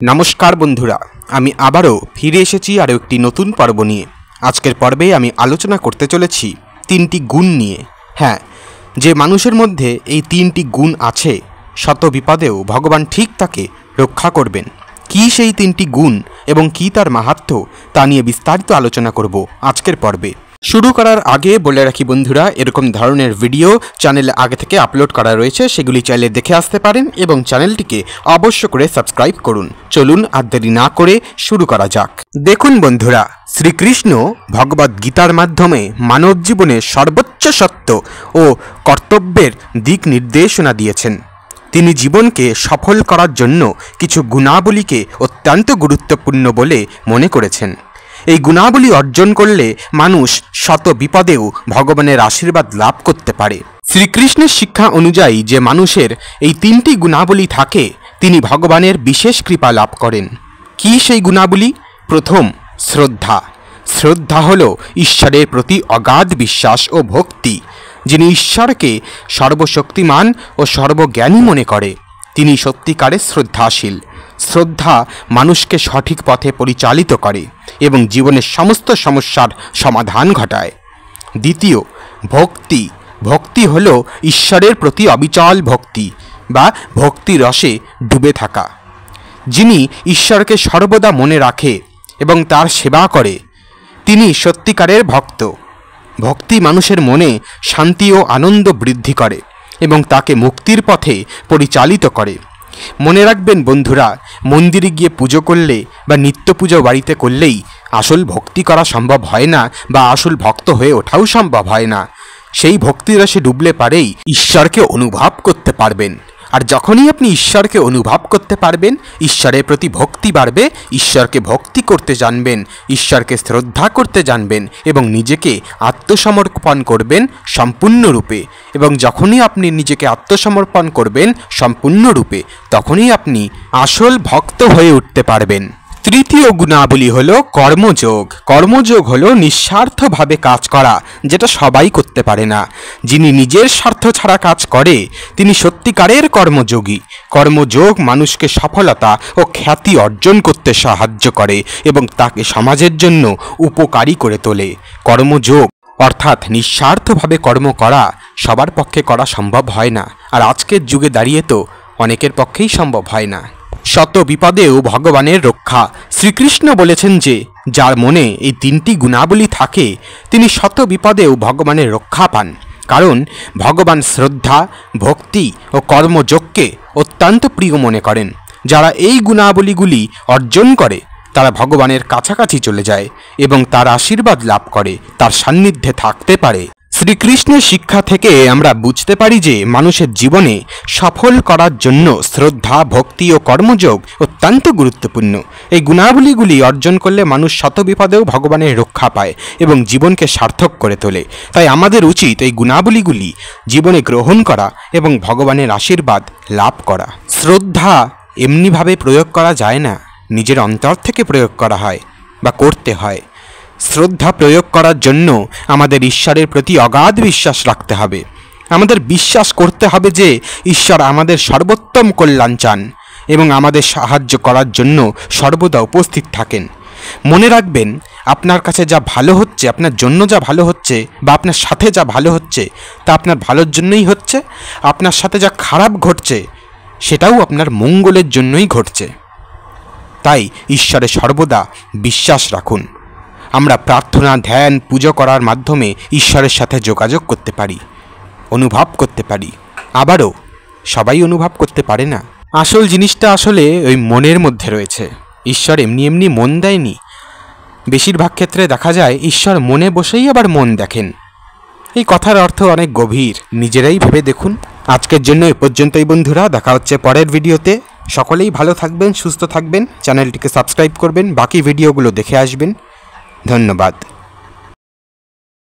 নমস্কার বন্ধুরা, আমি আবারও ফিরে এসেছি আরও একটি নতুন পর্ব নিয়ে। আজকের পর্বে আমি আলোচনা করতে চলেছি তিনটি গুণ নিয়ে। হ্যাঁ যে মানুষের মধ্যে এই তিনটি গুণ আছে, শত বিপদেও ভগবান ঠিক তাকে রক্ষা করবেন। কী সেই তিনটি গুণ এবং কী তার মাহাত্ম্য তা নিয়ে বিস্তারিত আলোচনা করব আজকের পর্বে। শুরু করার আগে বলে রাখি বন্ধুরা, এরকম ধরনের ভিডিও চ্যানেলে আগে থেকে আপলোড করা রয়েছে, সেগুলি চাইলে দেখে আসতে পারেন এবং চ্যানেলটিকে অবশ্য করে সাবস্ক্রাইব করুন। চলুন আর দেরি না করে শুরু করা যাক। দেখুন বন্ধুরা, শ্রীকৃষ্ণ ভগবদ গীতার মাধ্যমে মানব জীবনের সর্বোচ্চ সত্য ও কর্তব্যের দিক নির্দেশনা দিয়েছেন। তিনি জীবনকে সফল করার জন্য কিছু গুণাবলীকে অত্যন্ত গুরুত্বপূর্ণ বলে মনে করেছেন। এই গুণাবলী অর্জন করলে মানুষ শত বিপদেও ভগবানের আশীর্বাদ লাভ করতে পারে। শ্রীকৃষ্ণের শিক্ষা অনুযায়ী যে মানুষের এই তিনটি গুণাবলী থাকে, তিনি ভগবানের বিশেষ কৃপা লাভ করেন। কি সেই গুণাবলী? প্রথম, শ্রদ্ধা। শ্রদ্ধা হল ঈশ্বরের প্রতি অগাধ বিশ্বাস ও ভক্তি, যিনি ঈশ্বরকে সর্বশক্তিমান ও সর্বজ্ঞানী মনে করে। তিনি সত্যিকারের শ্রদ্ধাশীল। শ্রদ্ধা মানুষকে সঠিক পথে পরিচালিত করে এবং জীবনের সমস্ত সমস্যার সমাধান ঘটায়। দ্বিতীয়, ভক্তি। ভক্তি হল ঈশ্বরের প্রতি অবিচল ভক্তি বা ভক্তি রসে ডুবে থাকা। যিনি ঈশ্বরকে সর্বদা মনে রাখে এবং তার সেবা করে, তিনি সত্যিকারের ভক্ত। ভক্তি মানুষের মনে শান্তি ও আনন্দ বৃদ্ধি করে এবং তাকে মুক্তির পথে পরিচালিত করে। মনে রাখবেন বন্ধুরা, মন্দিরে গিয়ে পুজো করলে বা নিত্য পুজো বাড়িতে করলেই আসল ভক্তি করা সম্ভব হয় না বা আসল ভক্ত হয়ে ওঠাও সম্ভব হয় না। সেই ভক্তিরসে ডুবলে পারেই ঈশ্বরকে অনুভব করতে পারবেন। আর যখনই আপনি ঈশ্বরকে অনুভব করতে পারবেন, ঈশ্বরের প্রতি ভক্তি বাড়বে, ঈশ্বরকে ভক্তি করতে জানবেন, ঈশ্বরকে শ্রদ্ধা করতে জানবেন এবং নিজেকে আত্মসমর্পণ করবেন সম্পূর্ণরূপে। এবং যখনই আপনি নিজেকে আত্মসমর্পণ করবেন সম্পূর্ণরূপে, তখনই আপনি আসল ভক্ত হয়ে উঠতে পারবেন। তৃতীয় গুণাবলী হল কর্মযোগ। কর্মযোগ হল নিঃস্বার্থভাবে কাজ করা, যেটা সবাই করতে পারে না। যিনি নিজের স্বার্থ ছাড়া কাজ করে, তিনি সত্যিকারের কর্মযোগী। কর্মযোগ মানুষকে সফলতা ও খ্যাতি অর্জন করতে সাহায্য করে এবং তাকে সমাজের জন্য উপকারী করে তোলে। কর্মযোগ, অর্থাৎ নিঃস্বার্থভাবে কর্ম করা, সবার পক্ষে করা সম্ভব হয় না। আর আজকের যুগে দাঁড়িয়ে তো অনেকের পক্ষেই সম্ভব হয় না। শত বিপদেও ভগবানের রক্ষা। শ্রীকৃষ্ণ বলেছেন যে, যার মনে এই তিনটি গুণাবলী থাকে, তিনি শত বিপদেও ভগবানের রক্ষা পান। কারণ, ভগবান শ্রদ্ধা, ভক্তি ও কর্মযোগকে অত্যন্ত প্রিয় মনে করেন। যারা এই গুণাবলীগুলি অর্জন করে, তারা ভগবানের কাছাকাছি চলে যায় এবং তার আশীর্বাদ লাভ করে, তার সান্নিধ্যে থাকতে পারে। শ্রীকৃষ্ণের শিক্ষা থেকে আমরা বুঝতে পারি যে মানুষের জীবনে সফল করার জন্য শ্রদ্ধা, ভক্তি ও কর্মযোগ অত্যন্ত গুরুত্বপূর্ণ। এই গুণাবলীগুলি অর্জন করলে মানুষ শত বিপদেও ভগবানের রক্ষা পায় এবং জীবনকে সার্থক করে তোলে। তাই আমাদের উচিত এই গুণাবলীগুলি জীবনে গ্রহণ করা এবং ভগবানের আশীর্বাদ লাভ করা। শ্রদ্ধা এমনিভাবে প্রয়োগ করা যায় না। নিজের অন্তর থেকে প্রয়োগ করা হয় বা করতে হয়। শ্রদ্ধা প্রয়োগ করার জন্য আমাদের ঈশ্বরের প্রতি অগাধ বিশ্বাস রাখতে হবে। আমাদের বিশ্বাস করতে হবে যে ঈশ্বর আমাদের সর্বোত্তম কল্যাণ চান এবং আমাদের সাহায্য করার জন্য সর্বদা উপস্থিত থাকেন। মনে রাখবেন, আপনার কাছে যা ভালো হচ্ছে, আপনার জন্য যা ভালো হচ্ছে বা আপনার সাথে যা ভালো হচ্ছে, তা আপনার ভালোর জন্যই হচ্ছে, আপনার সাথে যা খারাপ ঘটছে, সেটাও আপনার মঙ্গলের জন্যই ঘটছে। তাই ঈশ্বরে সর্বদা বিশ্বাস রাখুন। আমরা প্রার্থনা, ধ্যান, পুজো করার মাধ্যমে ঈশ্বরের সাথে যোগাযোগ করতে পারি, অনুভব করতে পারি। আবারও, সবাই অনুভব করতে পারে না। আসল জিনিসটা আসলে ওই মনের মধ্যে রয়েছে। ঈশ্বর এমনি এমনি মন দেয়নি। বেশিরভাগ ক্ষেত্রে দেখা যায় ঈশ্বর মনে বসেই আবার মন দেখেন। এই কথার অর্থ অনেক গভীর। নিজেরাই ভেবে দেখুন। আজকের জন্য এ পর্যন্তই বন্ধুরা। দেখা হচ্ছে পরের ভিডিওতে। সকলেই ভালো থাকবেন, সুস্থ থাকবেন। চ্যানেলটিকে সাবস্ক্রাইব করবেন। বাকি ভিডিওগুলো দেখে আসবেন। ধন্যবাদ